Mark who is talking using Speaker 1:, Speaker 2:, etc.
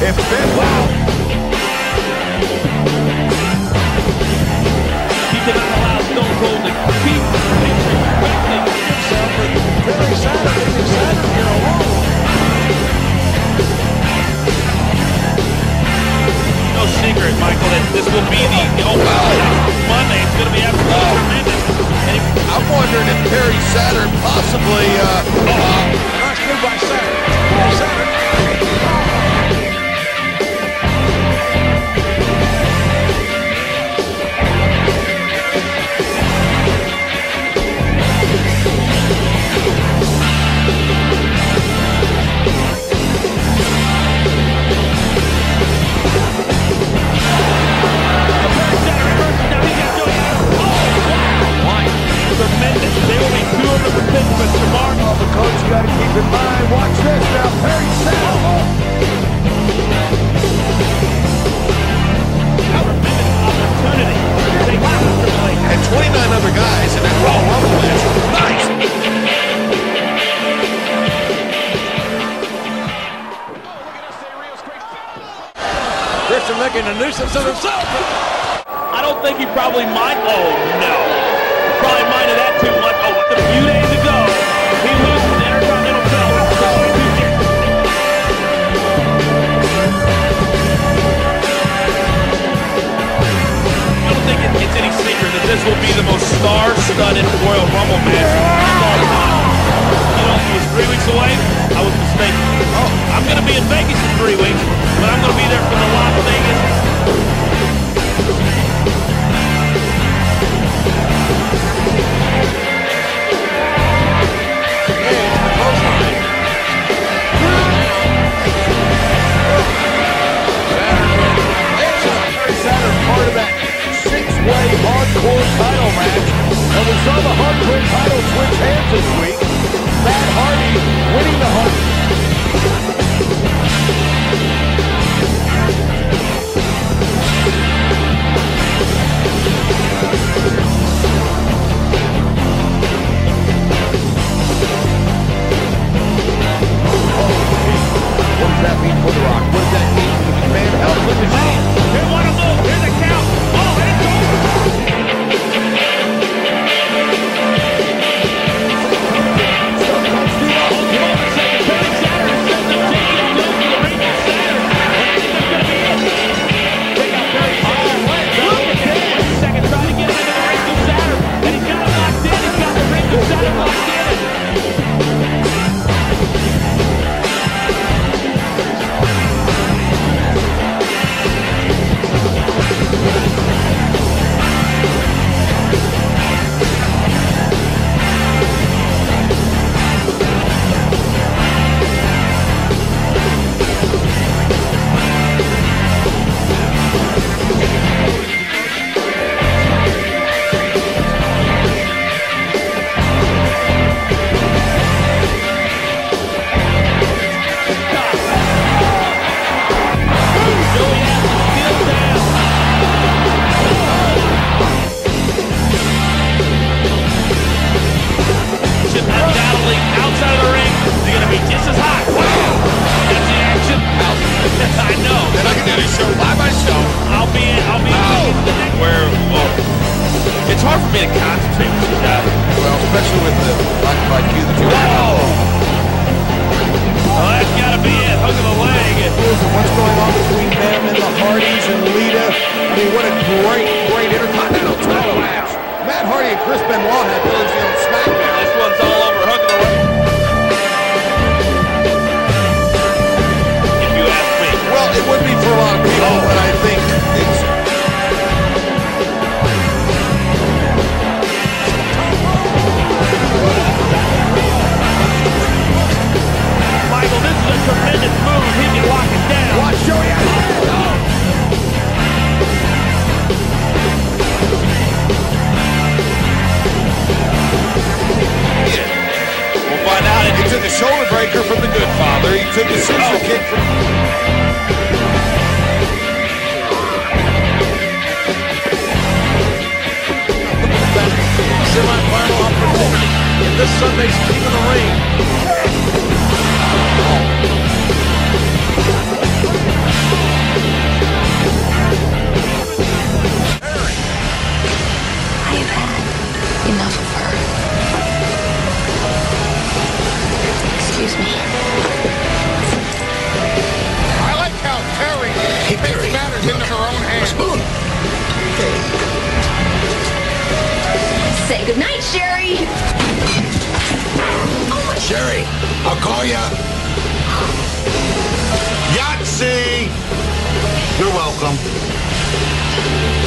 Speaker 1: If Benoit
Speaker 2: He cannot allow Stone Cold to keep disrespecting himself and
Speaker 1: Perry Saturn, leaving Saturn here alone.
Speaker 2: no secret, Michael, that this will be the, the opening Monday. It's going to be absolutely tremendous.
Speaker 3: I'm wondering if Perry Saturn possibly, uh, uh,
Speaker 1: Nice move by Saturn. Nuisance of himself.
Speaker 2: I don't think he probably mind. Oh no, probably minded that too much. Oh, what a few days ago, he loses the Intercontinental belt. I don't think it, it's any secret that this will be the most star-studded Royal Rumble match three weeks away. I was mistaken. Oh, I'm going to be in Vegas in three weeks, but I'm going to be there for the Las Vegas
Speaker 1: part of that six-way hardcore title match. And we saw the hardcore title switch hands this week. Matt Hardy winning the hard.
Speaker 3: Scissor kick from.
Speaker 1: Semi-final opportunity in this Sunday's King of the Ring.
Speaker 4: Good night, Sherry.
Speaker 5: Oh, Sherry, I'll call ya. Yahtzee! You're welcome.